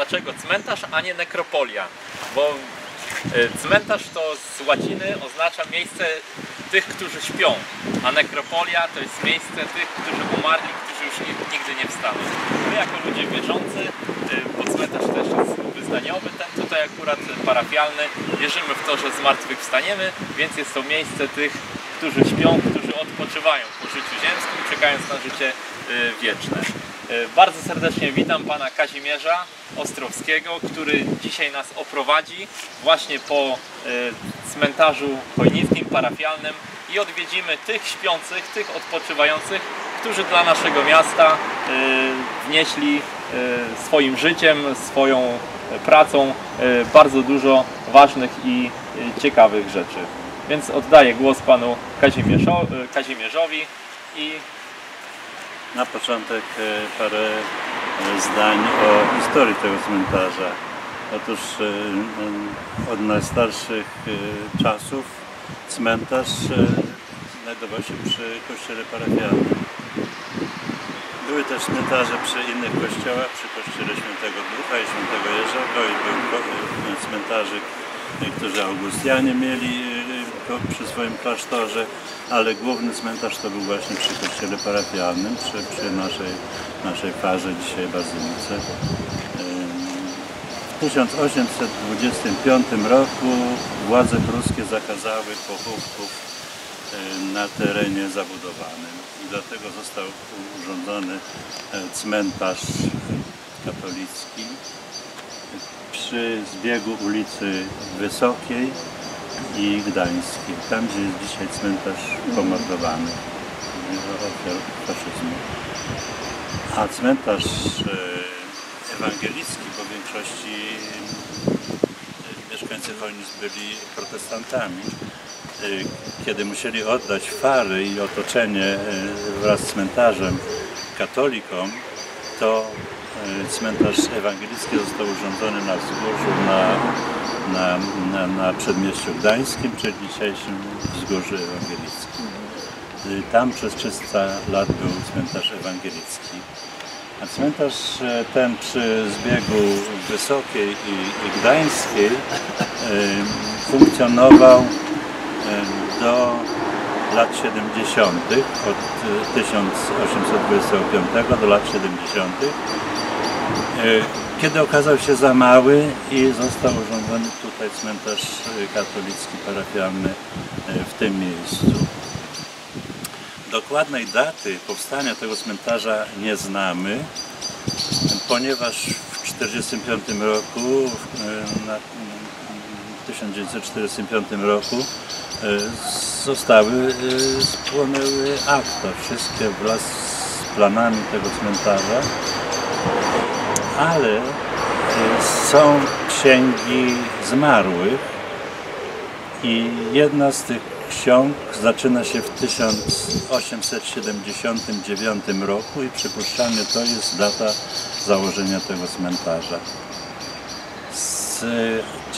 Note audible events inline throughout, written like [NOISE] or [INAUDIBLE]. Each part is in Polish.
dlaczego cmentarz, a nie nekropolia. Bo e, cmentarz to z łaciny oznacza miejsce tych, którzy śpią, a nekropolia to jest miejsce tych, którzy umarli, którzy już ni- nigdy nie wstaną. My jako ludzie wierzący, e, bo cmentarz też jest wyznaniowy, ten tutaj akurat parafialny, wierzymy w to, że zmartwychwstaniemy, więc jest to miejsce tych, którzy śpią, którzy odpoczywają po życiu ziemskim, czekając na życie e, wieczne. E, Bardzo serdecznie witam pana Kazimierza Ostrowskiego, który dzisiaj nas oprowadzi właśnie po e, cmentarzu chojnickim, parafialnym i odwiedzimy tych śpiących, tych odpoczywających, którzy dla naszego miasta e, wnieśli swoim życiem, swoją pracą bardzo dużo ważnych i ciekawych rzeczy. Więc oddaję głos panu Kazimierzo, Kazimierzowi i Na początek e, parę e, zdań o historii tego cmentarza. Otóż e, od najstarszych czasów cmentarz znajdował się przy kościele parafialnym. Były też cmentarze przy innych kościołach, przy kościele świętego Ducha i świętego Jerzego i był cmentarzyk, e, którzy Augustianie mieli e, ko- przy swoim klasztorze, ale główny cmentarz to był właśnie przy kościele parafialnym, przy, przy naszej, naszej parze dzisiaj Bazylice. W 1825 roku władze pruskie zakazały pochówków na terenie zabudowanym i dlatego został urządzony e, cmentarz katolicki przy zbiegu ulicy Wysokiej i Gdańskiej, tam gdzie jest dzisiaj cmentarz pomordowanych ofiar faszyzmu. A cmentarz e, ewangelicki, bo w większości e, mieszkańcy Chojnic byli protestantami, e, kiedy musieli oddać fary i otoczenie wraz z cmentarzem katolikom, to cmentarz ewangelicki został urządzony na wzgórzu na, na, na, na przedmieściu gdańskim, czyli dzisiejszym wzgórzu ewangelickim. Y, Tam przez 300 lat był cmentarz ewangelicki. A cmentarz e, ten przy zbiegu Wysokiej i, i Gdańskiej e, funkcjonował e, do lat 70. od e, 1825 do lat 70. E, Kiedy okazał się za mały i został urządzony tutaj cmentarz e, katolicki parafialny e, w tym miejscu. Dokładnej daty powstania tego cmentarza nie znamy, ponieważ w 1945 roku, na, w 1945 roku zostały, spłonęły akta, wszystkie wraz z planami tego cmentarza, ale e, są księgi zmarłych i jedna z tych ksiąg zaczyna się w 1879 roku i przypuszczalnie to jest data założenia tego cmentarza. Z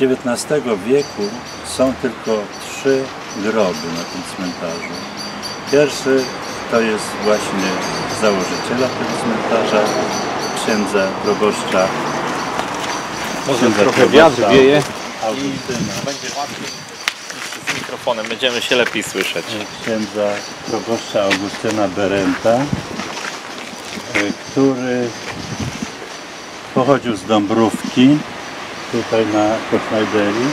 XIX wieku są tylko trzy groby na tym cmentarzu. Pierwszy to jest właśnie założyciela tego cmentarza, księdza proboszcza. może trochę wiatr wieje Augustyna. będzie łatwiej z mikrofonem, będziemy się lepiej słyszeć. księdza proboszcza Augustyna Berenta, y, który pochodził z Dąbrówki, tutaj na Kosznajderii.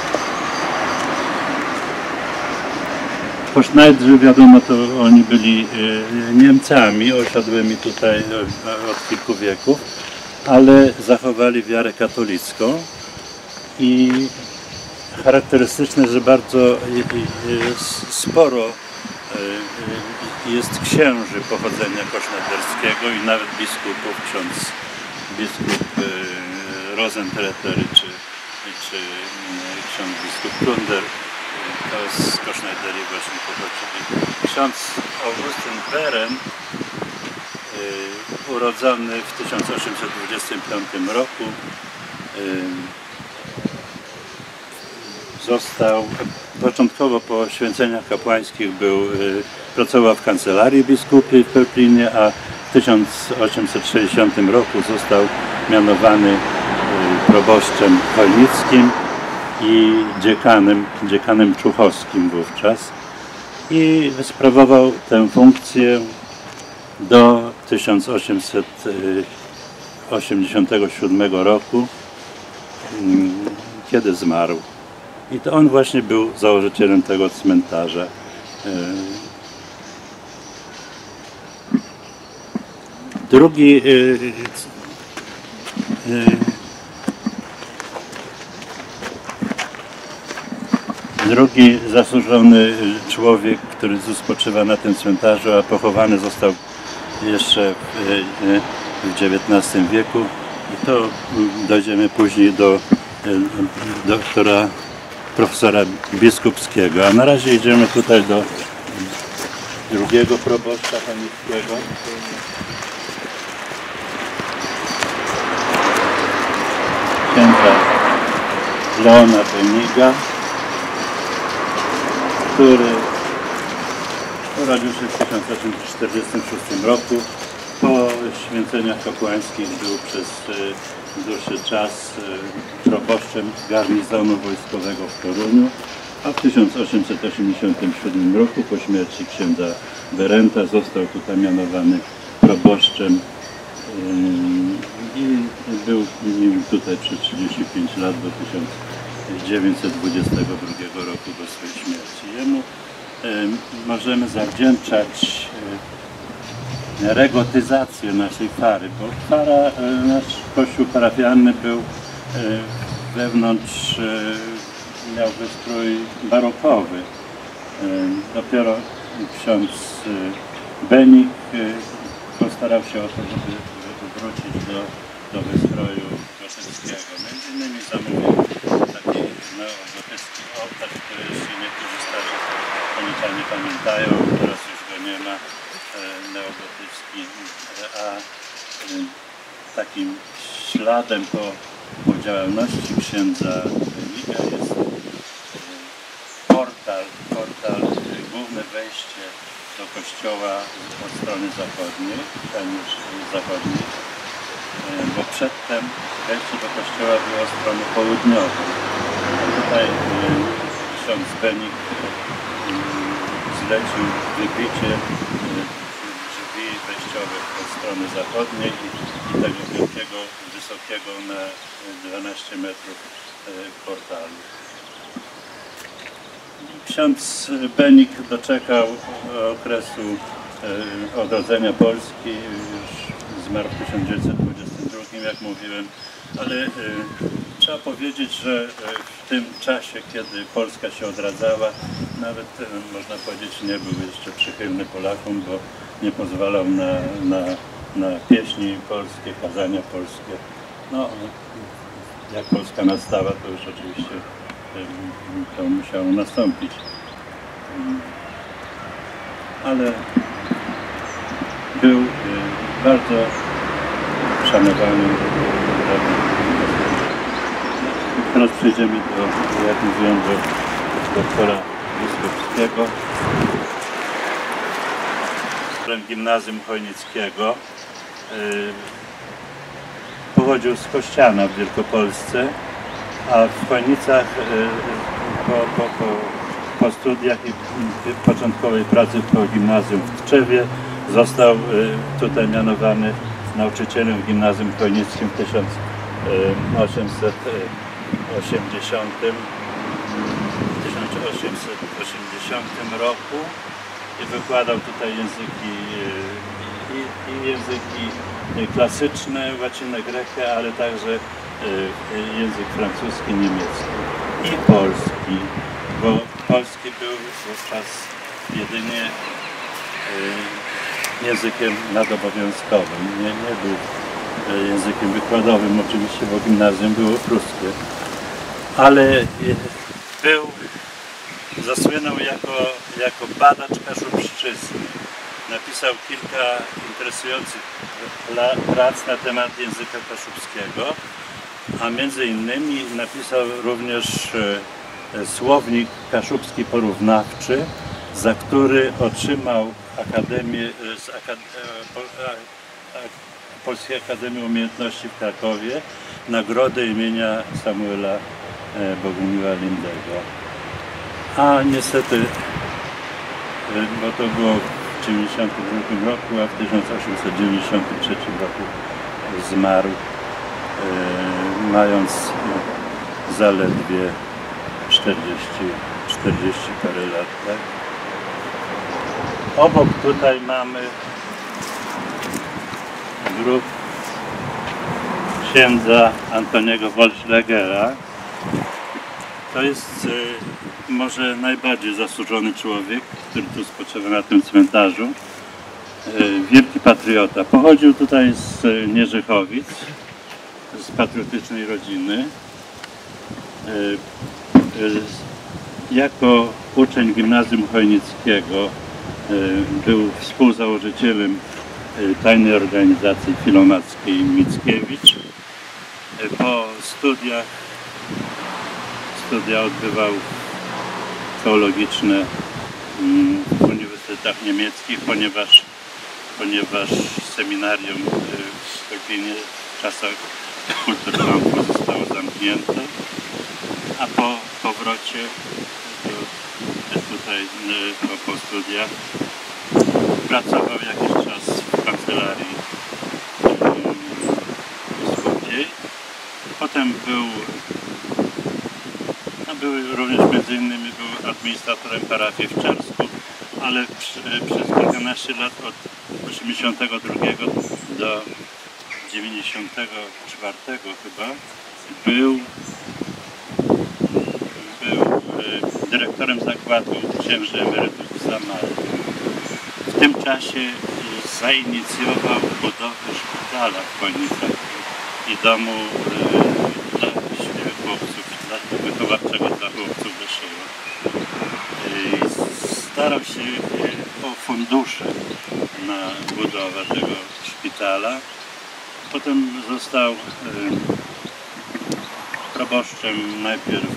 Kosznajdrzy, wiadomo, to oni byli y, Niemcami osiadłymi tutaj od kilku wieków, ale zachowali wiarę katolicką i charakterystyczne, że bardzo y, y, sporo jest księży pochodzenia kosznederskiego i nawet biskupów, ksiądz biskup Rosentreter czy, czy ksiądz biskup Klunder, to z Kosznederii właśnie pochodzili. Ksiądz Augustyn Beren, y, urodzony w 1825 roku, y, został początkowo po święceniach kapłańskich był, y, pracował w kancelarii biskupiej w Pelplinie, a w 1860 roku został mianowany proboszczem chojnickim i dziekanem, dziekanem czuchowskim wówczas i sprawował tę funkcję do 1887 roku, mm, kiedy zmarł. I to on właśnie był założycielem tego cmentarza. E, Drugi e, e, Drugi zasłużony człowiek, który spoczywa na tym cmentarzu, a pochowany został jeszcze w, w XIX wieku. I to dojdziemy później do doktora profesora Biskupskiego. A na razie idziemy tutaj do drugiego proboszcza panickiego. Księdza Leona Beniga który urodził się w 1846 roku. Po święceniach kapłańskich był przez dłuższy czas e, proboszczem garnizonu wojskowego w Toruniu, a w 1887 roku po śmierci księdza Berenta został tutaj mianowany proboszczem e, i był nim tutaj przez 35 lat do 1922 roku do swojej śmierci. Jemu możemy zawdzięczać e, regotyzację naszej fary, bo fara, e, nasz kościół parafialny był e, wewnątrz, miał wystrój barokowy. Dopiero ksiądz Benik postarał się o to, żeby, żeby wrócić do, do wystroju gotyckiego. Między innymi zamówił taki neogotycki ołtarz, który jeszcze niektórzy starzy pamiętani pamiętają, teraz już go nie ma, neogotycki, a takim śladem po, po działalności księdza Benika jest portal, portal, główne wejście do kościoła od strony zachodniej, tam już zachodniej, bo przedtem wejście do kościoła było od strony południowej. Tutaj ksiądz Benik zlecił wybicie drzwi wejściowych od strony zachodniej i tego wielkiego, wysokiego na 12 metrów portalu. Ksiądz Benik doczekał okresu odrodzenia Polski, już zmarł w 1922, jak mówiłem, ale y, trzeba powiedzieć, że y, w tym czasie, kiedy Polska się odradzała, nawet y, można powiedzieć nie był jeszcze przychylny Polakom, bo nie pozwalał na, na, na pieśni polskie, kazania polskie. No, jak Polska nastała, to już oczywiście to musiało nastąpić. Ale był bardzo szanowany. Teraz przejdziemy do, do doktora Biskupskiego. Gimnazjum Chojnickiego. Y, pochodził z Kościana w Wielkopolsce, a w Chojnicach y, po, po, po, po studiach i początkowej pracy po gimnazjum w Tczewie został y, tutaj mianowany nauczycielem w gimnazjum chojnickim w 1880 1880 roku i wykładał tutaj języki i, i języki klasyczne, łacinę grekę, ale także y, język francuski, niemiecki i polski, bo polski był wówczas jedynie y, językiem nadobowiązkowym, nie, nie był językiem wykładowym, oczywiście, bo gimnazjum było pruskie, ale e, był, zasłynął jako, jako badacz kaszubszczyzny. Napisał kilka interesujących prac na temat języka kaszubskiego, a między innymi napisał również e, słownik kaszubski porównawczy, za który otrzymał Akademię, z Polskiej Akademii Umiejętności w Krakowie nagrodę imienia Samuela e, Bogumiła Lindego. A niestety, e, bo to było w 1992 roku, a w 1893 roku zmarł, e, mając zaledwie 40, 40 parę lat. Tak? Obok tutaj mamy grób księdza Antoniego Wolschlegera. To jest e, może najbardziej zasłużony człowiek, który tu spoczywa na tym cmentarzu. E, wielki patriota. Pochodził tutaj z e, Nierzychowic, z patriotycznej rodziny. E, z- jako uczeń gimnazjum chojnickiego e, był współzałożycielem tajnej organizacji filomackiej Mickiewicz. E, Po studiach studia odbywał teologiczne mm, w uniwersytetach niemieckich, ponieważ, ponieważ seminarium e, w Kolpinie w czasach kulturalnych zostało zamknięte, a po powrocie do, tutaj po, studiach pracował jakiś czas kancelarii mm, biskupiej. Potem był no, również między innymi był administratorem parafii w Czersku, ale przy, przez kilkanaście lat od 82 do 94 chyba był był e, dyrektorem zakładu księży emerytów w Zamaru. W tym czasie zainicjował budowę szpitala w Chojnicach i domu e, dla chłopców, dla wychowawczego dla chłopców Wyszyła. E, Starał się e, o fundusze na budowę tego szpitala. Potem został e, proboszczem najpierw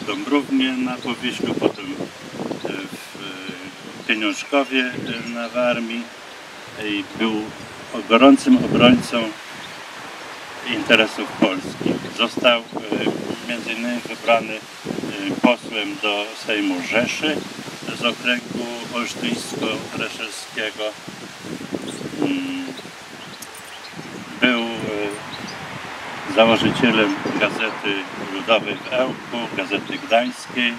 w Dąbrównie na Powiślu, potem Pieniążkowie e, na Warmii i był gorącym obrońcą interesów polskich. Został e, między innymi wybrany e, posłem do Sejmu Rzeszy z okręgu olsztyńsko-reszelskiego. Mm, Był e, założycielem Gazety Ludowej w Ełku, Gazety Gdańskiej. Ym,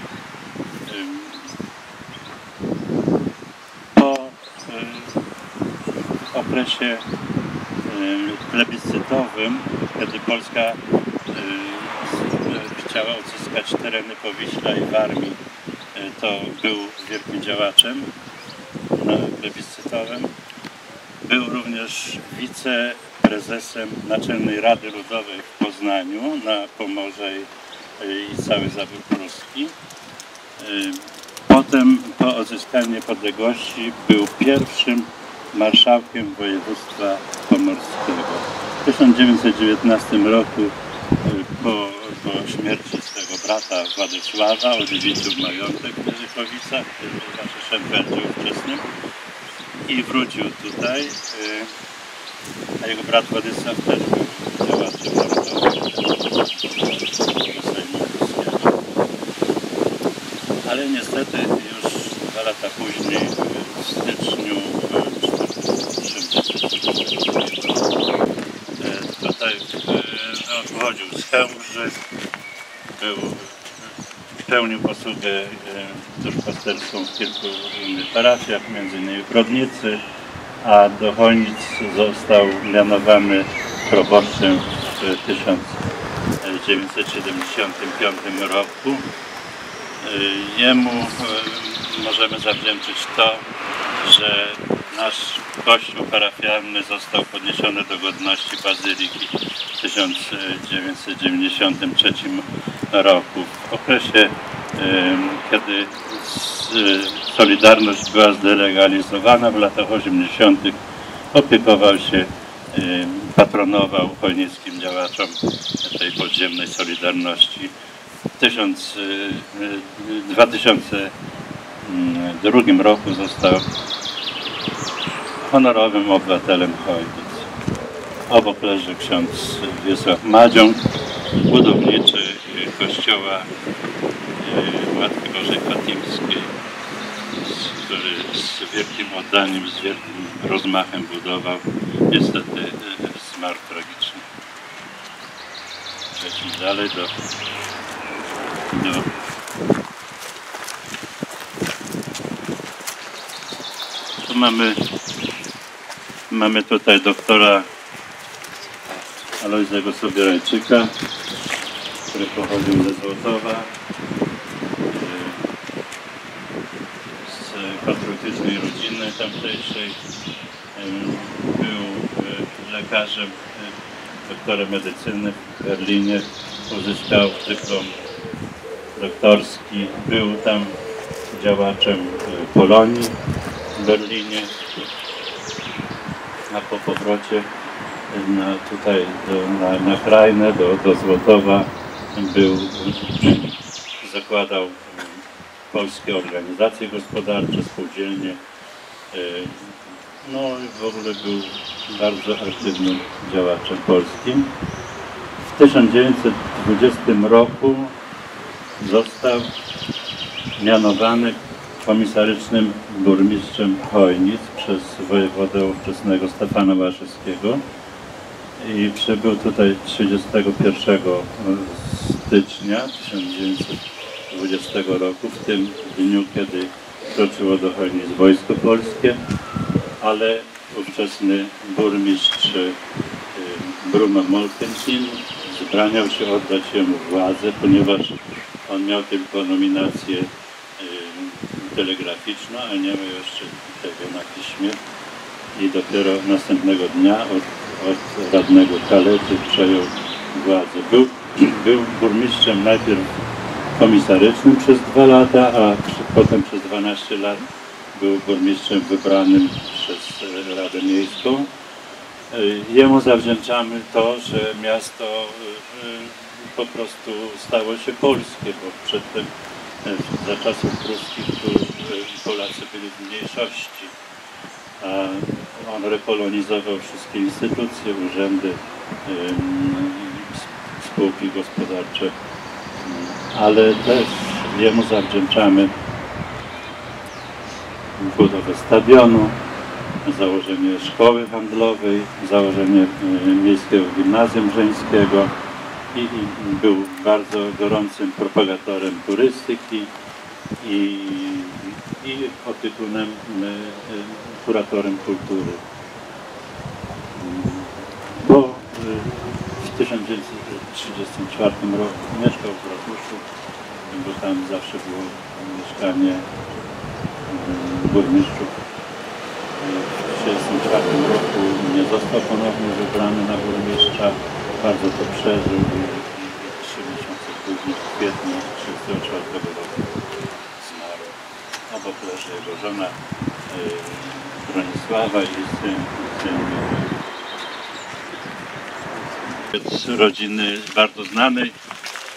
Po y, okresie y, plebiscytowym, kiedy Polska y, chciała odzyskać tereny Powiśla i Warmii, y, to był wielkim działaczem na plebiscytowym. Był również wiceprezesem Naczelnej Rady Ludowej w Poznaniu na Pomorze i, cały Zawór Pruski. Potem po odzyskaniu niepodległości był pierwszym marszałkiem województwa pomorskiego. W 1919 roku y, po, po śmierci swego brata Władysława odziedziczył majątek w Jerzychowicach, y, znaczy Szentwerdzie ówczesnym i wrócił tutaj. y, A jego brat Władysław też był działaczem. Ale niestety już dwa lata później, w styczniu 1942 tutaj y, no, pochodził z Chełmży, był, pełnił posługę duszpasterską w kilku innych parafiach, innymi w Grodnicy, a do Chojnic został mianowany proboszczem w 1975 roku. Y, Jemu y, możemy zawdzięczyć to, że nasz kościół parafialny został podniesiony do godności bazyliki w 1993 roku. W okresie, kiedy Solidarność była zdelegalizowana w latach 80. opiekował się, patronował chojnickim działaczom tej podziemnej Solidarności. W 1000, y, y, 2002 roku został honorowym obywatelem Chojnic. Obok leży ksiądz Wiesław Madziąg, budowniczy kościoła y, Matki Bożej Fatimskiej, który z wielkim oddaniem, z wielkim rozmachem budował. Niestety y, zmarł tragicznie. Przejdźmy dalej do, do tu mamy mamy tutaj doktora Alojzego Sobierańczyka, który pochodził ze Złotowa, y, z patriotycznej rodziny tamtejszej. Y, Był y, lekarzem, doktorem medycyny w Berlinie, uzyskał dyplom doktorski, był tam działaczem Polonii w Berlinie, a po powrocie na, tutaj do, na, na Krajnę, do, do Złotowa był, zakładał mm, polskie organizacje gospodarcze, spółdzielnie. y, No w ogóle był bardzo aktywnym działaczem polskim. W 1920 roku został mianowany komisarycznym burmistrzem Chojnic przez wojewodę ówczesnego Stefana Waszewskiego i przybył tutaj 31 stycznia 1920 roku, w tym dniu, kiedy kroczyło do Chojnic Wojsko Polskie, ale ówczesny burmistrz y, Bruno Molkentin zbraniał się oddać jemu władzę, ponieważ on miał tylko nominację y, telegraficzną, a nie miał jeszcze tego na piśmie. I dopiero następnego dnia od, od radnego Kalety przejął władzę. Był, był burmistrzem najpierw komisarycznym przez dwa lata, a potem przez 12 lat był burmistrzem wybranym przez e, Radę Miejską. E, Jemu zawdzięczamy to, że miasto e, po prostu stało się polskie, bo przedtem za czasów pruskich e, Polacy byli w mniejszości. On repolonizował wszystkie instytucje, urzędy, spółki gospodarcze, ale też jemu zawdzięczamy budowę stadionu, założenie szkoły handlowej, założenie e, miejskiego gimnazjum żeńskiego i, i był bardzo gorącym propagatorem turystyki i, i opiekunem, e, e, kuratorem kultury. Po e, w 1934 roku mieszkał w Ratuszu, bo tam zawsze było mieszkanie burmistrzów. W 1934 roku nie został ponownie wybrany na burmistrza, bardzo to przeżył i i trzy miesiące kwietniu 1934 roku zmarł. Obok leży jego żona e, Bronisława i syn, syn z rodziny bardzo znanej,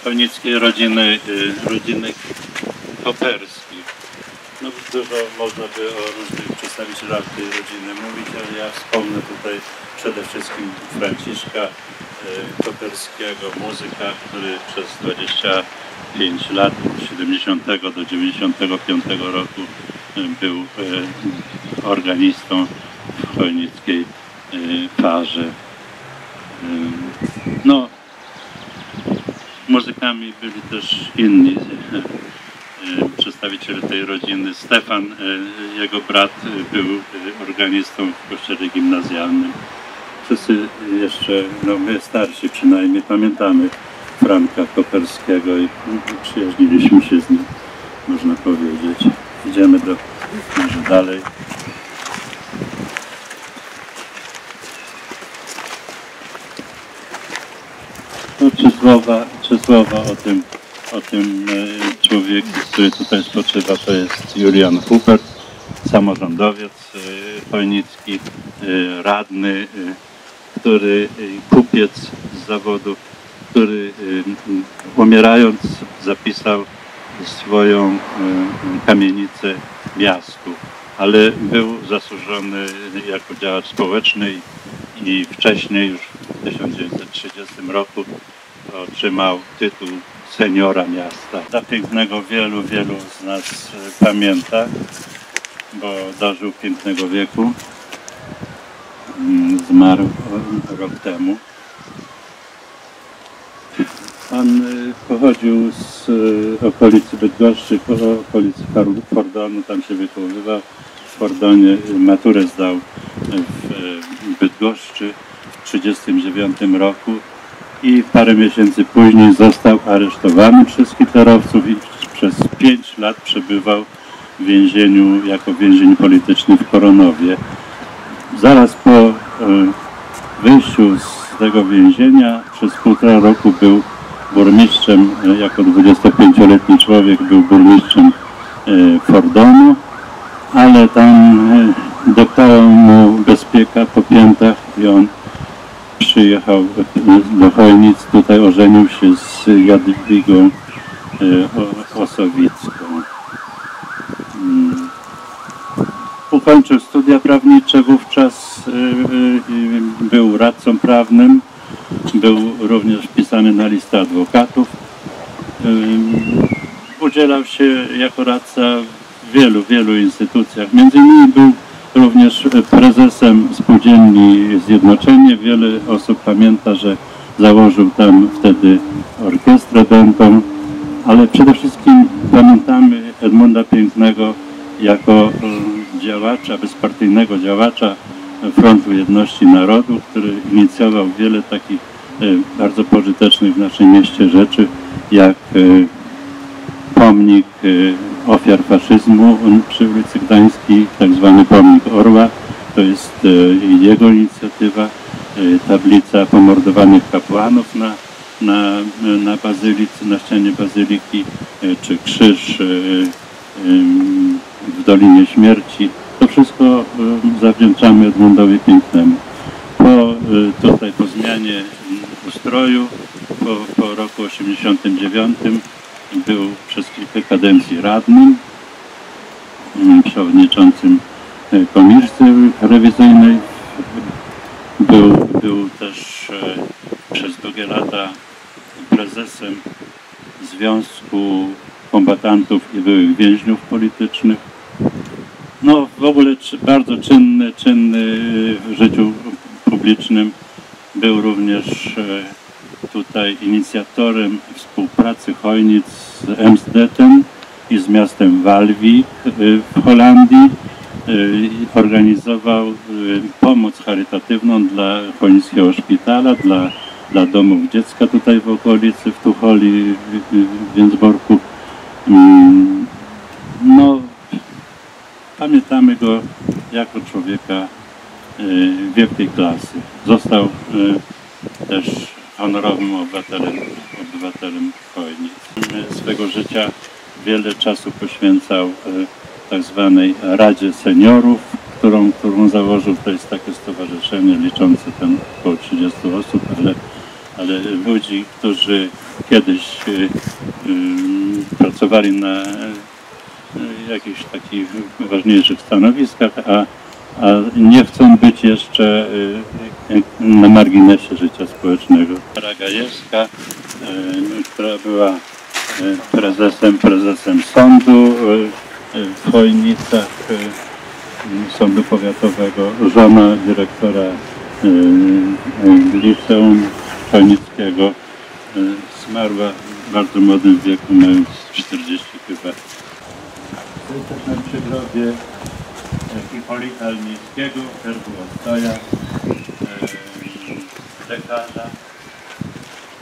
chojnickiej rodziny, y, rodziny Koperskich. No, dużo można by o różnych przedstawicielach tej rodziny mówić, ale ja wspomnę tutaj przede wszystkim Franciszka y, Koperskiego, muzyka, który przez 25 lat, od 70 do 95 roku y, był y, organistą w chojnickiej y, farze. Ym, No, muzykami byli też inni y, przedstawiciele tej rodziny. Stefan, y, jego brat, y, był y, organistą w kościele gimnazjalnym. Wszyscy jeszcze, no my starsi przynajmniej, pamiętamy Franka Koperskiego i przyjaźniliśmy się z nim, można powiedzieć. Idziemy do, może dalej. No, trzy słowa o tym, o tym e, człowieku, który tutaj spoczywa, to jest Julian Hubert, samorządowiec e, chojnicki, e, radny, który, e, kupiec z zawodu, który e, m, umierając zapisał swoją kamienicę miastu, ale był zasłużony jako działacz społeczny i wcześniej już w 1930 roku otrzymał tytuł seniora miasta. Za pięknego wielu, wielu z nas pamięta, bo dożył pięknego wieku. Zmarł rok temu. Pan y, pochodził z y, okolicy Bydgoszczy, okolicy Fordonu, tam się wychowywał. W Fordonie maturę zdał w y, Bydgoszczy w 1939 roku i parę miesięcy później został aresztowany przez hitlerowców i przez pięć lat przebywał w więzieniu jako więzień polityczny w Koronowie. Zaraz po y, wyjściu z tego więzienia przez półtora roku był burmistrzem, e, jako 25-letni człowiek był burmistrzem e, Fordonu, ale tam e, deptała mu bezpieka po piętach i on przyjechał e, do Chojnic, tutaj ożenił się z Jadwigą e, Osowicką. Mm. Ukończył studia prawnicze wówczas, y, y, y, był radcą prawnym, był również wpisany na listę adwokatów. Udzielał się jako radca w wielu, wielu instytucjach. Między innymi był również prezesem spółdzielni Zjednoczenie. Wiele osób pamięta, że założył tam wtedy orkiestrę dętą, ale przede wszystkim pamiętamy Edmunda Pięknego jako działacza, bezpartyjnego działacza Frontu Jedności Narodu, który inicjował wiele takich y, bardzo pożytecznych w naszym mieście rzeczy, jak y, pomnik y, ofiar faszyzmu przy ulicy Gdańskiej, tak zwany pomnik Orła. To jest jego inicjatywa, tablica pomordowanych kapłanów na, na, na bazylicy, na ścianie bazyliki, czy krzyż w Dolinie Śmierci. To wszystko y, zawdzięczamy Edmundowi Pięknemu. Po, y, tutaj po zmianie mm, ustroju, po, po roku 89 był przez kilka kadencji radnym, przewodniczącym y, komisji rewizyjnej. Był, był też y, przez długie lata prezesem Związku Kombatantów i Byłych Więźniów Politycznych. No w ogóle bardzo czynny, czynny w życiu publicznym. Był również e, tutaj inicjatorem współpracy Chojnic z Emsdetem i z miastem Walwik e, w Holandii. E, Organizował pomoc charytatywną dla Chojnickiego Szpitala, dla, dla domów dziecka tutaj w okolicy, w Tucholi, w- w Więcborku. Mm, No, pamiętamy go jako człowieka y, wielkiej klasy. Został y, też honorowym obywatelem, obywatelem Chojnic. Swego życia wiele czasu poświęcał y, tak zwanej Radzie Seniorów, którą, którą założył. To jest takie stowarzyszenie liczące tam około 30 osób, ale, ale ludzi, którzy kiedyś pracowali na jakichś takich ważniejszych stanowiskach, a, a nie chcą być jeszcze y, na marginesie życia społecznego. Kara Gajewska, y, która była y, prezesem, prezesem sądu w Chojnicach, sądu powiatowego, żona dyrektora liceum chojnickiego, zmarła w bardzo młodym wieku, mając 40 chyba Jesteś na przygrobie Hipolita Elnickiego, herbu Ostoja, e, lekarza.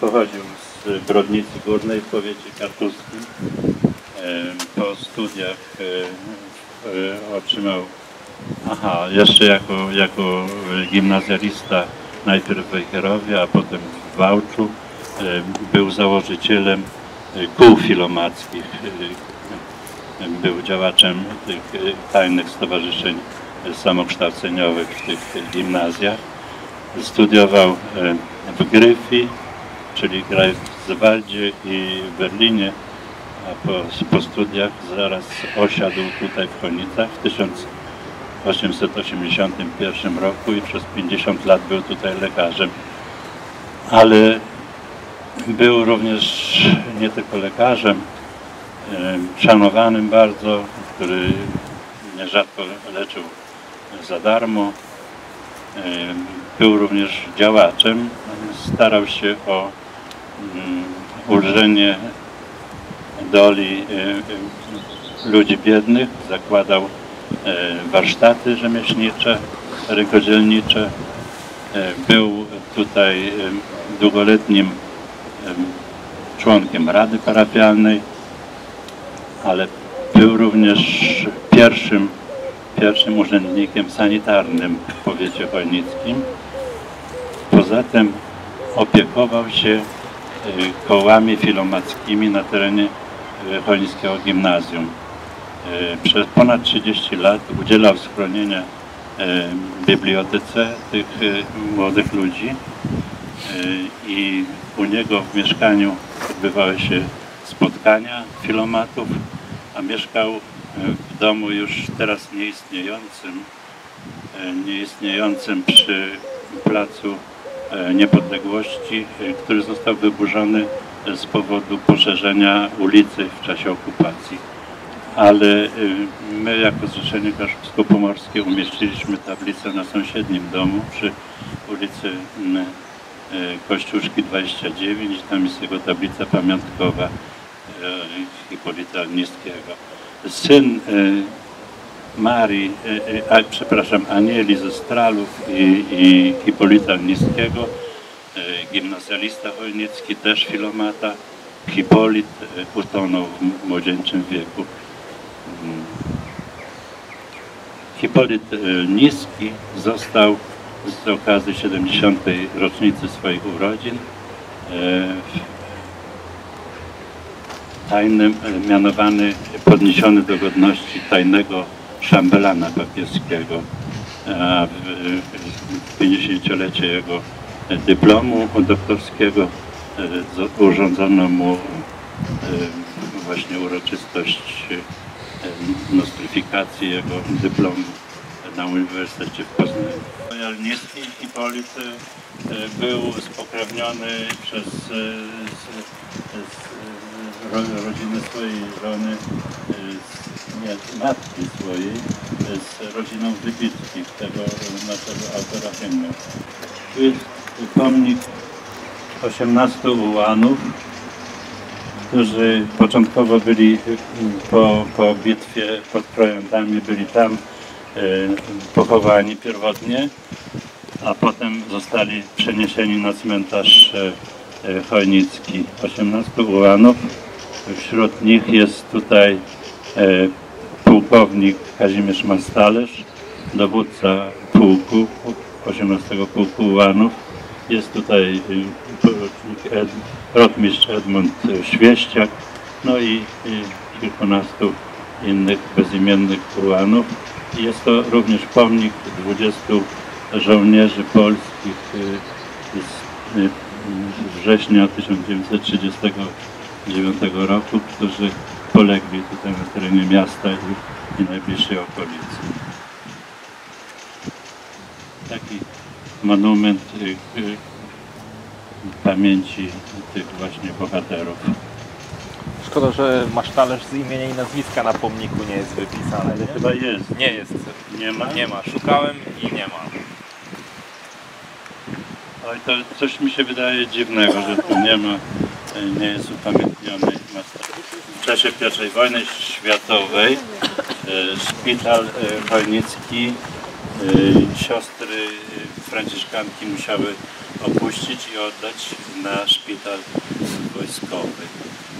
Pochodził z Brodnicy Górnej w powiecie kartuskim. E, Po studiach e, otrzymał, aha, jeszcze jako, jako gimnazjalista najpierw w Wejherowie, a potem w Wałczu. Był założycielem kół filomackich był działaczem tych e, tajnych stowarzyszeń samokształceniowych w tych gimnazjach. Studiował e, w Gryfi, czyli Greifswaldzie i w Berlinie, a po, po studiach zaraz osiadł tutaj w Konicach w 1881 roku i przez 50 lat był tutaj lekarzem. Ale był również nie tylko lekarzem, szanowanym bardzo, który nierzadko leczył za darmo. E, Był również działaczem, starał się o mm, ulżenie doli e, e, ludzi biednych, zakładał e, warsztaty rzemieślnicze, rękodzielnicze. E, Był tutaj e, długoletnim em, członkiem Rady Parafialnej, ale był również pierwszym, pierwszym urzędnikiem sanitarnym w powiecie chojnickim. Poza tym opiekował się y, kołami filomackimi na terenie y, chojnickiego gimnazjum. Y, Przez ponad 30 lat udzielał schronienia bibliotece tych młodych ludzi i u niego w mieszkaniu odbywały się spotkania filomatów, a mieszkał y, w domu już teraz nieistniejącym, y, nieistniejącym przy Placu y, Niepodległości, który został wyburzony z powodu poszerzenia ulicy w czasie okupacji. Ale my jako Zrzeszenie Kaszubsko-Pomorskie umieściliśmy tablicę na sąsiednim domu przy ulicy mm, e, Kościuszki 29, tam jest jego tablica pamiątkowa e, Hipolita Niskiego. Syn e, Marii, e, e, a, przepraszam, Anieli ze Stralów i, i Hipolita Niskiego, e, gimnazjalista chojnicki, też filomata, Hipolit e, utonął w młodzieńczym wieku. Mm. Hipolit e, Niski został z okazji 70. rocznicy swoich urodzin e, tajnym, e, mianowany, podniesiony do godności tajnego szambelana papieskiego. A w, w 50-lecie jego e, dyplomu doktorskiego e, urządzono mu e, właśnie uroczystość e, nostryfikacji jego dyplomu na Uniwersytecie w Poznaniu. Jalniewski Hipolit e, był spokrewniony przez e, z, z, ro, rodzinę swojej żony, z, nie, matki swojej, e, z rodziną Wybickich, tego naszego autora hymnu. Tu jest pomnik 18 ułanów, którzy początkowo byli mm, po, po bitwie pod Krojętami, byli tam pochowani pierwotnie, a potem zostali przeniesieni na cmentarz chojnicki. 18 ułanów. Wśród nich jest tutaj e, pułkownik Kazimierz Mastalerz, dowódca pułku, 18 pułku Ułanów. Jest tutaj e, rotmistrz Edmund Świeściak, no i, i kilkunastu innych bezimiennych Ułanów. Jest to również pomnik 20 żołnierzy polskich z września 1930 1989 roku, którzy polegli tutaj na terenie miasta i, i najbliższej okolicy. Taki monument y, y, pamięci tych właśnie bohaterów. Szkoda, że masz talerz z imienia i nazwiska na pomniku nie jest wypisane. Nie? Chyba jest. Nie jest. Nie ma? Nie ma. Szukałem i nie ma. Oj, to coś mi się wydaje dziwnego, że tu nie ma, e, nie jest upamiętniony. W czasie I wojny światowej e, szpital e, chojnicki siostry franciszkanki musiały opuścić i oddać na szpital wojskowy.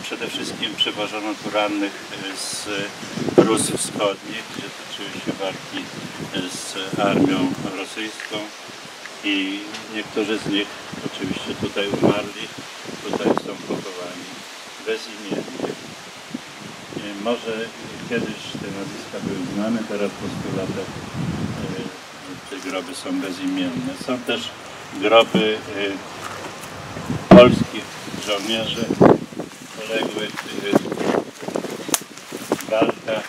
Przede wszystkim przewożono tu rannych z Prus Wschodnich, gdzie toczyły się walki z armią rosyjską i niektórzy z nich oczywiście tutaj umarli, tutaj są pochowani bezimiennie. E, Może kiedyś te nazwiska były znane, teraz po 100 latach e, te groby są bezimienne. Są też groby e, polskich żołnierzy poległych w walkach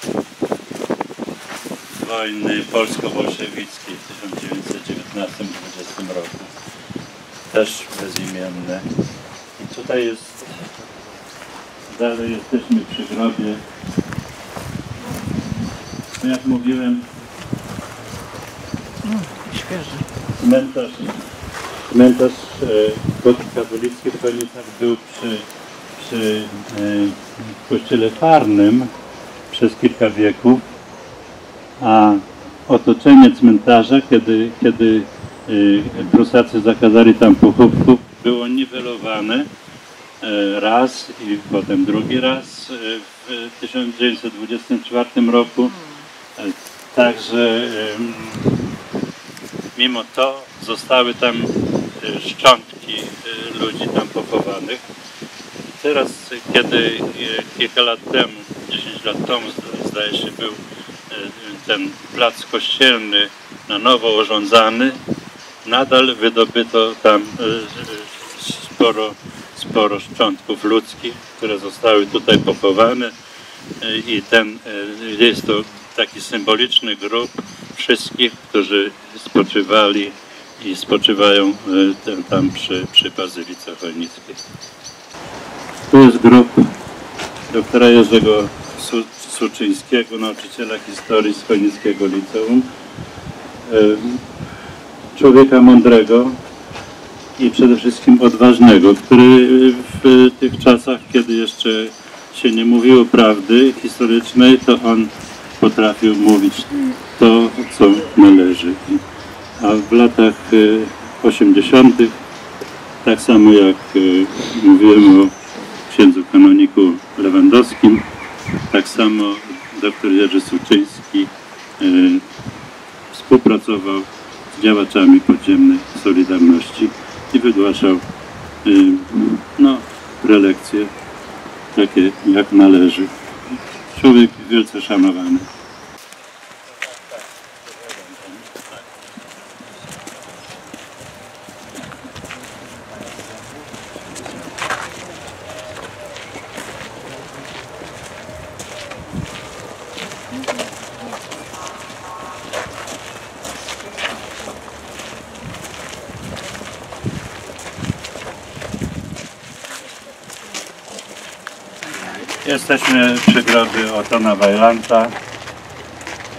wojny polsko-bolszewickiej w 1919-20 roku. Też bezimienne. I tutaj jest, dalej jesteśmy przy grobie. No Jak mówiłem, Świeży. cmentarz, cmentarz e, katolicki w Chojnicach był przy, przy e, kościele farnym przez kilka wieków, a otoczenie cmentarza, kiedy, kiedy Prusacy zakazali tam pochówków, było niwelowane e, raz i potem drugi raz e, w 1924 roku. E, Także mimo to zostały tam szczątki ludzi tam pochowanych. Teraz, kiedy kilka lat temu, 10 lat temu zda- zdaje się był ten plac kościelny na nowo urządzany, nadal wydobyto tam e, e, sporo, sporo szczątków ludzkich, które zostały tutaj pochowane E, i ten, jest to taki symboliczny grób wszystkich, którzy spoczywali i spoczywają tam przy, przy Bazylice Chojnickiej. Tu jest grób doktora Jerzego Su- Suczyńskiego, nauczyciela historii z Chojnickiego Liceum. E, Człowieka mądrego i przede wszystkim odważnego, który w tych czasach, kiedy jeszcze się nie mówiło prawdy historycznej, to on potrafił mówić to, co należy. A w latach e, 80., tak samo jak e, mówiłem o księdzu kanoniku Lewandowskim, tak samo dr Jerzy Suczyński e, współpracował działaczami podziemnej Solidarności i wygłaszał e, no, prelekcje takie jak należy. Człowiek wielce szanowany. Jesteśmy przy grobie Otona Wajlanta,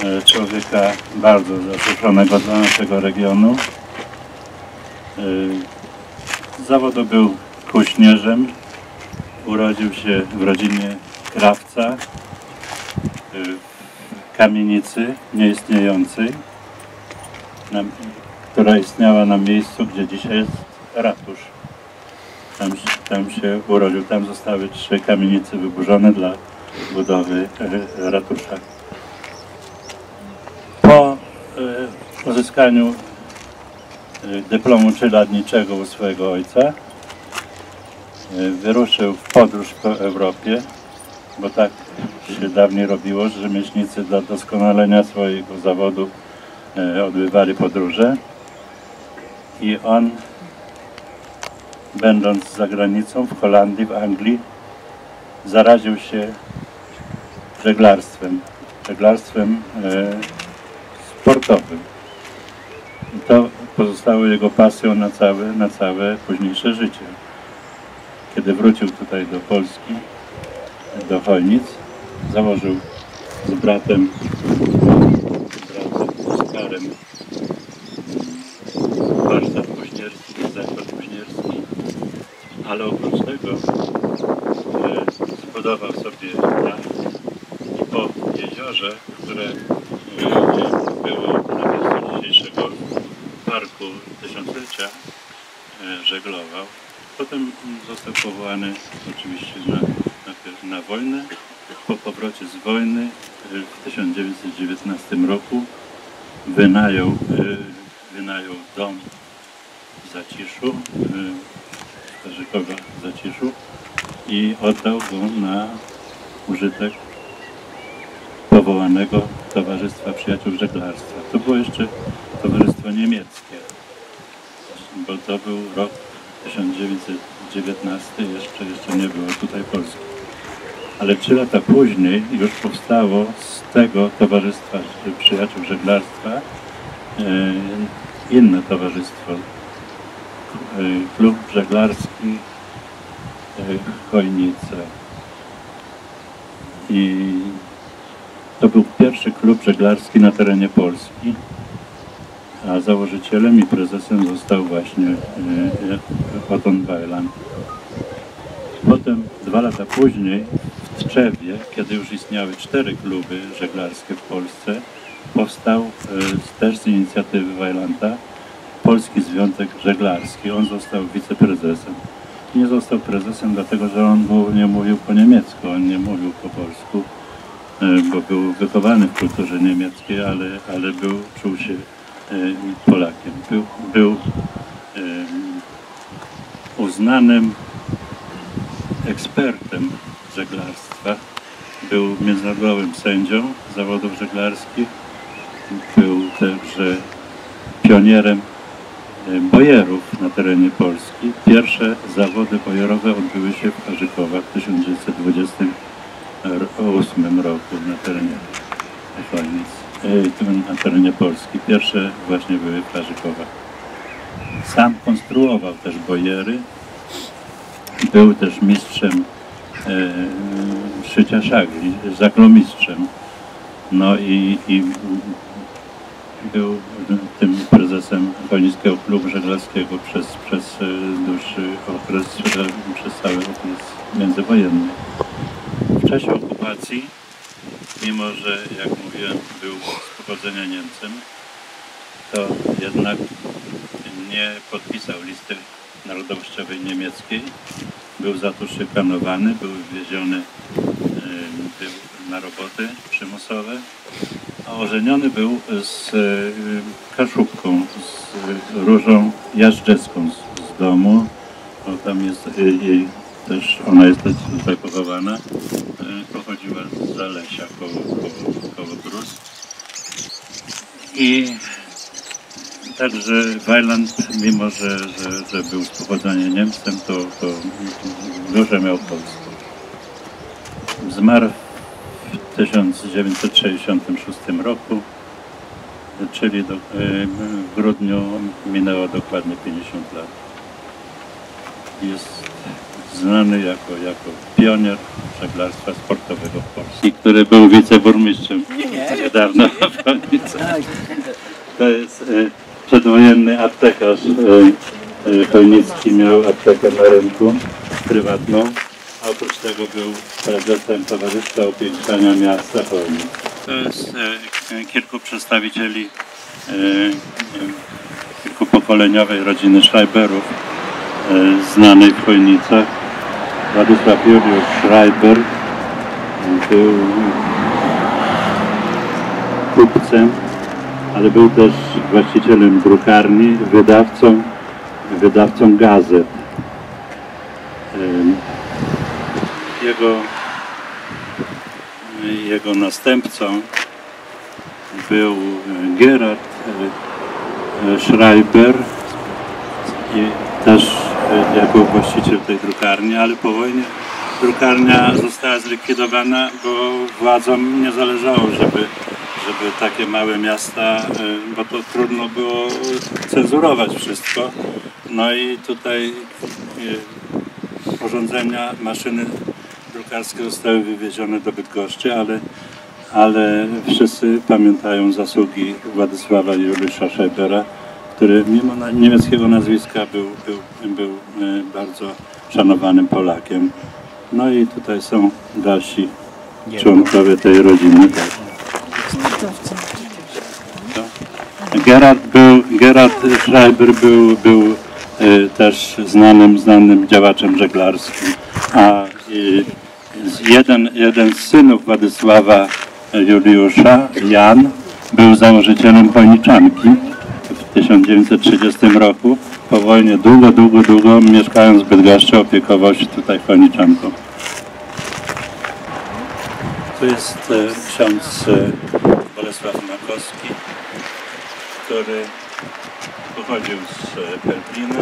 e, człowieka bardzo zasłużonego dla naszego regionu. E, Z zawodu był kuśnierzem, urodził się w rodzinie krawca e, w kamienicy nieistniejącej, która istniała na miejscu, gdzie dzisiaj jest ratusz. Tam, się urodził. Tam zostały trzy kamienice wyburzone dla budowy e, ratusza. Po e, uzyskaniu e, dyplomu czeladniczego u swojego ojca e, wyruszył w podróż po Europie, bo tak się dawniej robiło, że rzemieślnicy dla doskonalenia swojego zawodu e, odbywali podróże i on będąc za granicą w Holandii, w Anglii, zaraził się żeglarstwem, żeglarstwem e, sportowym. I to pozostało jego pasją na całe, na całe późniejsze życie. Kiedy wrócił tutaj do Polski, do Chojnic, założył z bratem, bratem Oskarem ale oprócz tego e, zbudował sobie dach i po jeziorze, które było na miejscu dzisiejszego Parku Tysiąclecia, e, żeglował. Potem został powołany oczywiście na, najpierw na wojnę. Po powrocie z wojny e, w 1919 roku wynajął, wynajął dom w Zaciszu, Starzykowa w Zaciszu i oddał go na użytek powołanego Towarzystwa Przyjaciół Żeglarstwa. To było jeszcze Towarzystwo Niemieckie, bo to był rok 1919, jeszcze, jeszcze nie było tutaj Polski. ale trzy lata później już powstało z tego Towarzystwa Przyjaciół Żeglarstwa e, inne towarzystwo, klub żeglarski e, Chojnice. I to był pierwszy klub żeglarski na terenie Polski, a założycielem i prezesem został właśnie e, Otton Weiland. Potem, dwa lata później, w Tczewie, kiedy już istniały cztery kluby żeglarskie w Polsce, powstał e, też z inicjatywy Weilanda Polski Związek Żeglarski. On został wiceprezesem. Nie został prezesem, dlatego że on nie mówił po niemiecku, on nie mówił po polsku, e, bo był wychowany w kulturze niemieckiej, ale, ale był, czuł się e, Polakiem. Był, był uznanym ekspertem żeglarstwa. Był międzynarodowym sędzią zawodów żeglarskich. Był także pionierem bojerów na terenie Polski. Pierwsze zawody bojerowe odbyły się w Parzykowach w 1928 roku na terenie e, na terenie Polski. Pierwsze właśnie były w Parzykowach. Sam konstruował też bojery, był też mistrzem e, szycia szagli, zaklomistrzem. No i, i był tym Chojnickiego Klubu Żeglarskiego przez, przez e, dłuższy okres, e, przez cały okres międzywojenny. W czasie okupacji, mimo że jak mówiłem był z pochodzenia Niemcem, to jednak nie podpisał listy narodowościowej niemieckiej. Był za to szykanowany, był wywieziony em, był na roboty przymusowe, a ożeniony był z em, Kaszubką, z Różą Jażdżecką z, z domu. O, tam jest y, jej też, ona jest tutaj pochowana. Pochodziła z Zalesia koło, koło, koło Gruz. I Także Weiland, mimo że, że, że był z pochodzenia Niemcem, to, to duże miał Polskę. Zmarł 1966 roku, czyli do, w grudniu minęło dokładnie 50 lat. Jest znany jako, jako pionier żeglarstwa sportowego w Polsce. I który był wiceburmistrzem niedawno [LAUGHS] w Chojnicy. To jest e, przedwojenny aptekarz e, e, Chojnicki, miał aptekę na rynku prywatną. A oprócz tego był prezesem Towarzystwa Upiększania Miasta Chojnic. To jest e, kilku przedstawicieli e, e, kilkupokoleniowej rodziny Schreiberów e, znanej w Chojnicach. Władysław Juliusz Schreiber był kupcem, ale był też właścicielem drukarni, wydawcą, wydawcą gazet. Jego, jego następcą był Gerard e, e, Schreiber też e, jako właściciel tej drukarni, ale po wojnie drukarnia została zlikwidowana, bo władzom nie zależało, żeby, żeby takie małe miasta, bo to trudno było cenzurować wszystko. No i tutaj urządzenia, maszyny drukarskie zostały wywiezione do Bydgoszczy, ale, ale wszyscy pamiętają zasługi Władysława Juliusza Scheibera, który mimo na- niemieckiego nazwiska był, był, był y, bardzo szanowanym Polakiem. No i tutaj są dalsi członkowie tej rodziny. Gerard był, Gerard Schreiber był, był e, też znanym, znanym działaczem żeglarskim, a e, jeden, jeden z synów Władysława Juliusza, Jan, był założycielem Chojniczanki w 1930 roku. Po wojnie długo, długo, długo mieszkając w Bydgoszczy opiekował się tutaj Chojniczanką. Tu jest e, ksiądz e, Bolesław Makowski, który pochodził z e, Pelplina.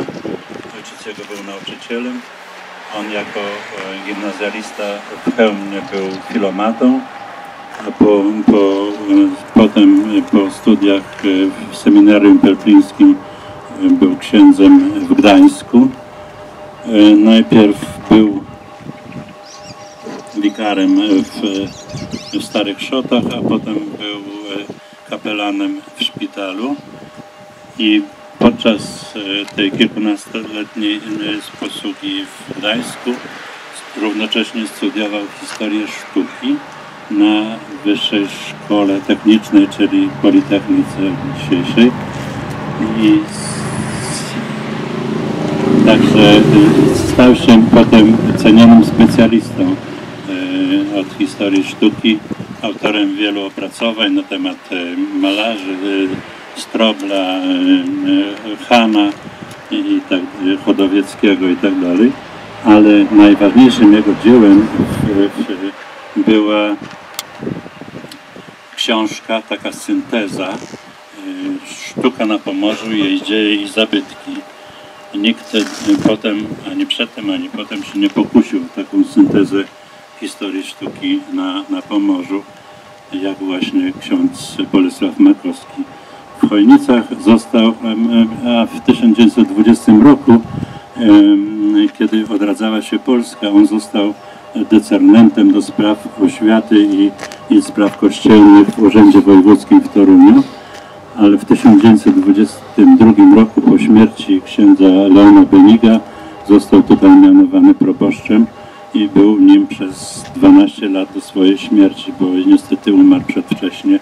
Ojciec jego był nauczycielem. On jako e, gimnazjalista w Chełmie był filomatą, a po, po, e, potem po studiach e, w seminarium perplińskim e, był księdzem w Gdańsku. Najpierw był wikarem w, w Starych Szotach, a potem był kapelanem w szpitalu i podczas e, tej kilkunastoletniej e, posługi w Gdańsku równocześnie studiował historię sztuki na Wyższej Szkole Technicznej, czyli Politechnice dzisiejszej. I Także y, stał się potem cenionym specjalistą y, od historii sztuki, autorem wielu opracowań na temat y, malarzy, y, Strobla, y, y, Hana i, tak, y, Chodowieckiego i tak dalej. Ale najważniejszym jego dziełem była książka, taka synteza, sztuka na Pomorzu, jej dzieje i zabytki. Nikt potem, ani przedtem, ani potem się nie pokusił o taką syntezę historii sztuki na, na Pomorzu, jak właśnie ksiądz Bolesław Makowski. W Chojnicach został, w 1920 roku, kiedy odradzała się Polska, on został decernentem do spraw oświaty i, i spraw kościelnych w Urzędzie Wojewódzkim w Toruniu. Ale w 1922 roku po śmierci księdza Leona Beniga został tutaj mianowany proboszczem i był nim przez 12 lat do swojej śmierci, bo niestety umarł przedwcześnie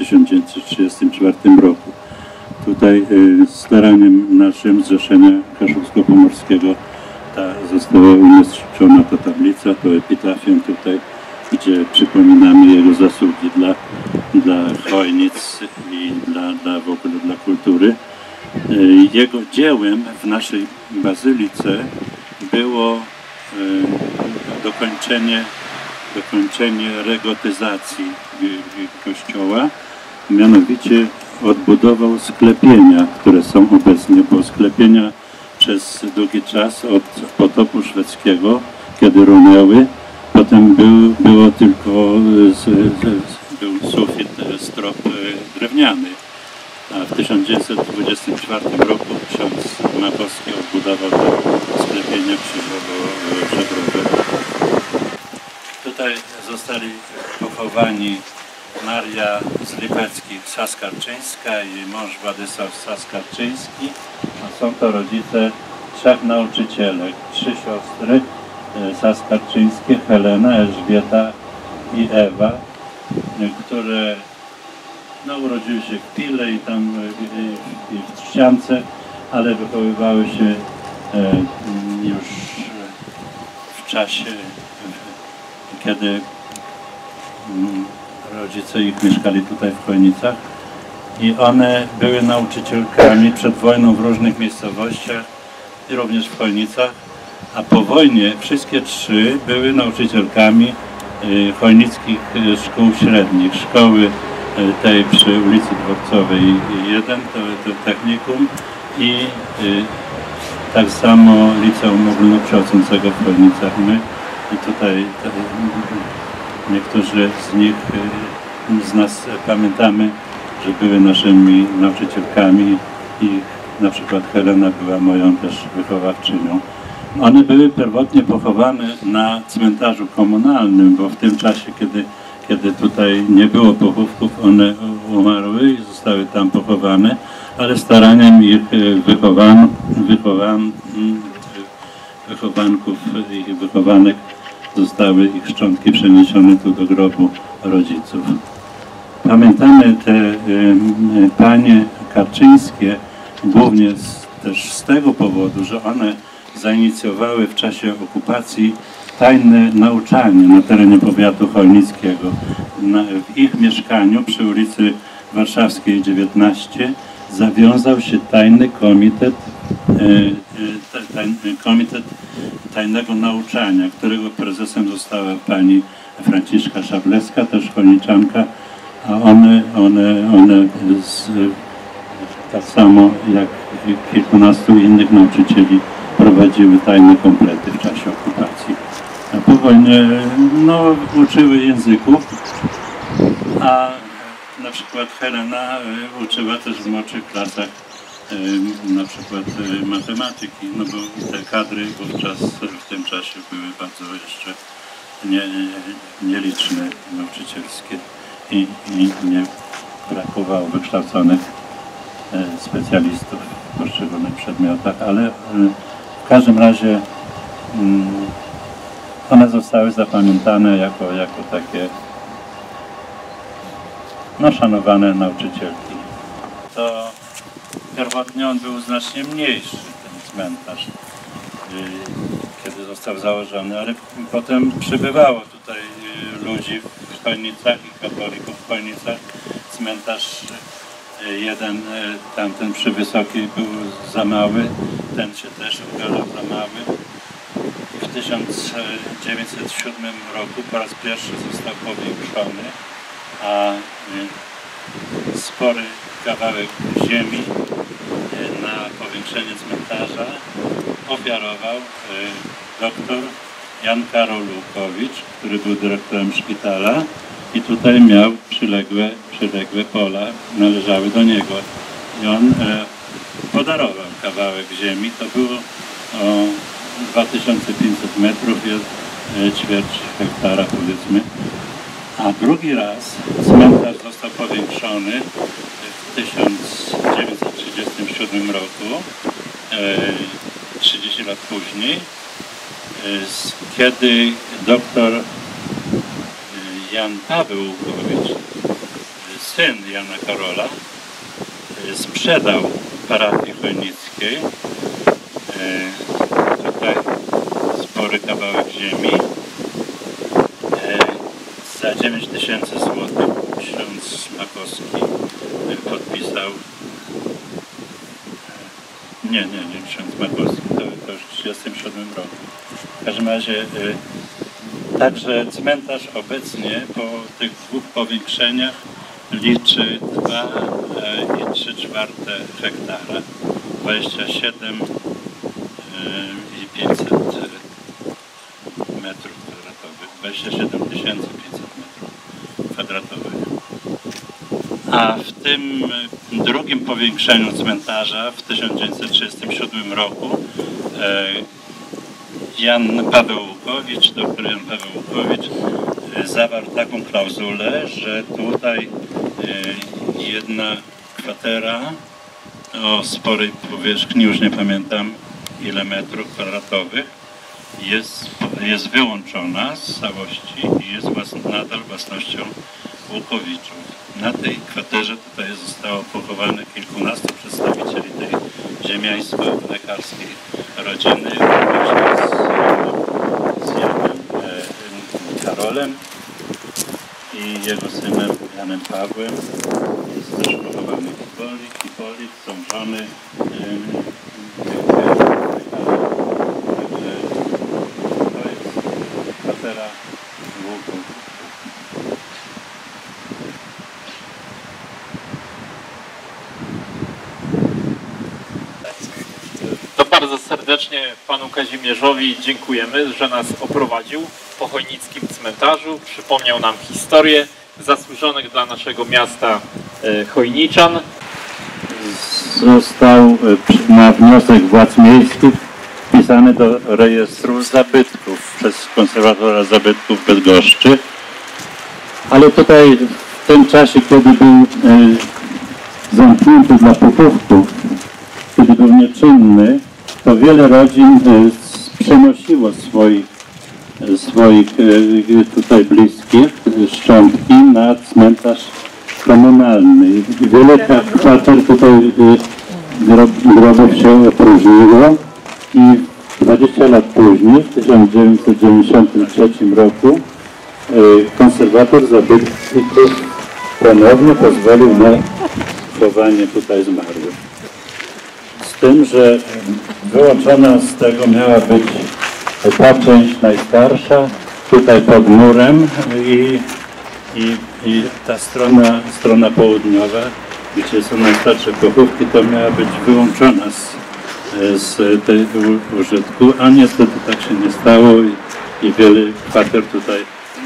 1934 roku. Tutaj y, staraniem naszym Zrzeszenia Kaszubsko-Pomorskiego ta została umieszczona ta tablica, to epitafium tutaj, gdzie przypominamy jego zasługi dla, dla Chojnic i dla, dla w ogóle dla kultury. Y, Jego dziełem w naszej bazylice było y, dokończenie, dokończenie regotyzacji kościoła, mianowicie odbudował sklepienia, które są obecnie, bo sklepienia przez długi czas od potopu szwedzkiego, kiedy runęły, potem był, było tylko z, z, był sufit, y, strop y, drewniany. A w 1924 roku ksiądz Makowski odbudował te sklepienia krzyżowo-żebrowe. Tutaj zostali pochowani Maria z Lipeckich Saskarczyńska i mąż Władysław Saskarczyński. A są to rodzice trzech nauczycielek, trzy siostry e, Saskarczyńskie, Helena, Elżbieta i Ewa, e, które no, urodziły się w Pile i tam e, i, i w Trzciance, ale wychowywały się e, już w czasie, e, kiedy mm, rodzice ich mieszkali tutaj w Chojnicach i one były nauczycielkami przed wojną w różnych miejscowościach i również w Chojnicach, a po wojnie wszystkie trzy były nauczycielkami y, chojnickich y, szkół średnich. Szkoły y, tej przy ulicy Dworcowej jeden, to, to technikum i tak samo liceum ogólnokształcącego w Chojnicach. My i tutaj te, niektórzy z nich, z nas pamiętamy, że były naszymi nauczycielkami i na przykład Helena była moją też wychowawczynią. One były pierwotnie pochowane na cmentarzu komunalnym, bo w tym czasie, kiedy, kiedy tutaj nie było pochówków, one umarły i zostały tam pochowane, ale staraniem ich wychowan, wychowan, wychowanków, ich wychowanek zostały ich szczątki przeniesione tu do grobu rodziców. Pamiętamy te y, y, panie Karczyńskie głównie z, też z tego powodu, że one zainicjowały w czasie okupacji tajne nauczanie na terenie powiatu chojnickiego. Na, w ich mieszkaniu przy ulicy Warszawskiej 19 zawiązał się tajny komitet, ta- tajny komitet tajnego nauczania, którego prezesem została pani Franciszka Szablewska, też chojniczanka, a one, one, one z, tak samo jak kilkunastu innych nauczycieli prowadziły tajne komplety w czasie okupacji. A po wojnie no, uczyły języków, a na przykład Helena y, uczyła też w młodszych klasach y, na przykład y, matematyki, no bo te kadry wówczas w tym czasie były bardzo jeszcze nie, nieliczne, nauczycielskie i, i nie brakowało wykształconych e, specjalistów w poszczególnych przedmiotach, ale e, w każdym razie mm, one zostały zapamiętane jako, jako takie no, szanowane nauczycielki. To pierwotnie on był znacznie mniejszy, ten cmentarz, kiedy został założony, ale potem przybywało tutaj y, ludzi w i katolików w Chojnicach. Cmentarz y, jeden, y, tamten przy Wysokiej był za mały, ten się też okazał za mały. W 1907 roku po raz pierwszy został powiększony, a y, spory kawałek ziemi na powiększenie cmentarza ofiarował doktor Jan Karol Łukowicz, który był dyrektorem szpitala i tutaj miał przyległe, przyległe pola, należały do niego. I on e, podarował kawałek ziemi, to było o 2500 metrów, jest e, ćwierć hektara powiedzmy. A drugi raz cmentarz został powiększony w 1937 roku, e, 30 lat później, kiedy doktor e, Jan Paweł e, syn Jana Karola, e, sprzedał parafii chojnickiej tutaj spory kawałek ziemi za 9 tysięcy złotych ksiądz Makowski podpisał nie, nie, nie ksiądz Makowski, to, to już w 1937 roku. W każdym razie y, także cmentarz obecnie po tych dwóch powiększeniach liczy 2 i 3 czwarte hektara, 27 y, i 500 metrów kwadratowych, 27 500 metrów kwadratowych. A w tym y, drugim powiększeniu cmentarza w 1937 roku e, Jan Paweł Łukowicz, doktor Jan Paweł Łukowicz e, zawarł taką klauzulę, że tutaj e, jedna kwatera o sporej powierzchni, już nie pamiętam ile metrów kwadratowych, jest, jest wyłączona z całości i jest nadal własnością Łukowiczów. Na tej kwaterze tutaj zostało pochowanych kilkunastu przedstawicieli tej ziemiańsko-lekarskiej rodziny, właśnie z, z Janem e, Karolem i jego synem Janem Pawłem. Jest też pochowany Hipolit, Hipolit są żony e, Także to jest kwatera Łuków. To bardzo serdecznie panu Kazimierzowi dziękujemy, że nas oprowadził po chojnickim cmentarzu. Przypomniał nam historię zasłużonych dla naszego miasta e, Chojniczan. Został e, na wniosek władz miejskich wpisany do rejestru zabytków przez konserwatora zabytków Bydgoszczy. Ale tutaj w tym czasie, kiedy był e, zamknięty dla pochówków, kiedy był nieczynny, to wiele rodzin e, przenosiło swoich, e, swoich e, tutaj bliskich szczątki na cmentarz komunalny. Wiele kwa- kwater tutaj grob- grobów się opróżniło i 20 lat później, w 1993 roku, konserwator zabytków ponownie pozwolił na chowanie tutaj zmarłych. Tym, że wyłączona z tego miała być ta część najstarsza, tutaj pod murem i, i, i ta strona, strona południowa, gdzie są najstarsze pochówki, to miała być wyłączona z, z tego użytku, a niestety tak się nie stało i, i wiele kwater tutaj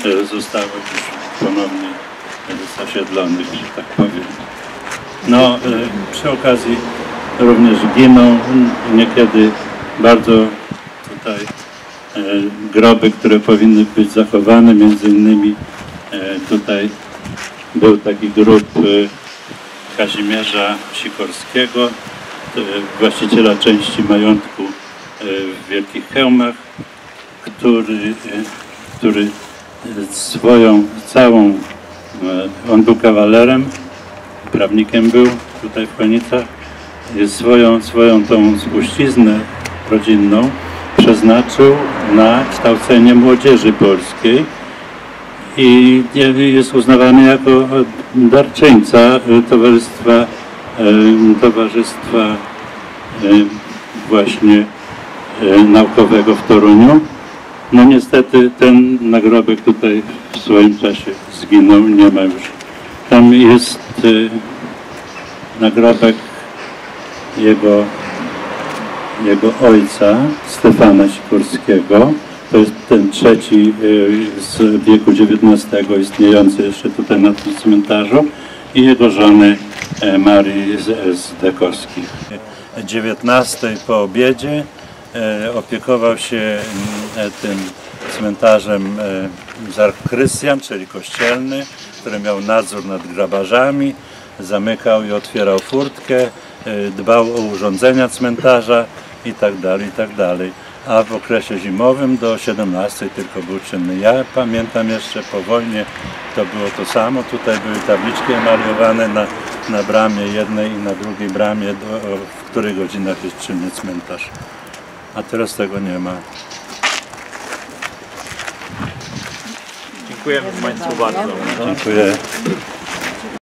e, zostało już ponownie zasiedlonych, że tak powiem. No, e, przy okazji również giną niekiedy bardzo tutaj e, groby, które powinny być zachowane, między innymi e, tutaj był taki grób e, Kazimierza Sikorskiego, właściciela części majątku w Wielkich Chełmach, który, który swoją całą, on był kawalerem, prawnikiem był tutaj w Konicach, i swoją, swoją tą spuściznę rodzinną przeznaczył na kształcenie młodzieży polskiej i jest uznawany jako darczyńca Towarzystwa, towarzystwa właśnie naukowego w Toruniu. No niestety ten nagrobek tutaj w swoim czasie zginął, nie ma już. Tam jest nagrobek jego, jego ojca, Stefana Sikorskiego. To jest ten trzeci y, z wieku XIX istniejący jeszcze tutaj na tym cmentarzu i jego żony e, Marii z, Dekowskich. 19 po obiedzie e, opiekował się mm, e, tym cmentarzem e, Zarkrystian, czyli kościelny, który miał nadzór nad grabarzami, zamykał i otwierał furtkę, dbał o urządzenia cmentarza i tak dalej, i tak dalej. A w okresie zimowym do 17 tylko był czynny. Ja pamiętam jeszcze po wojnie to było to samo. Tutaj były tabliczki emaliowane na, na bramie jednej i na drugiej bramie, do, w których godzinach jest czynny cmentarz. A teraz tego nie ma. Dziękujemy Państwu bardzo. Dziękuję.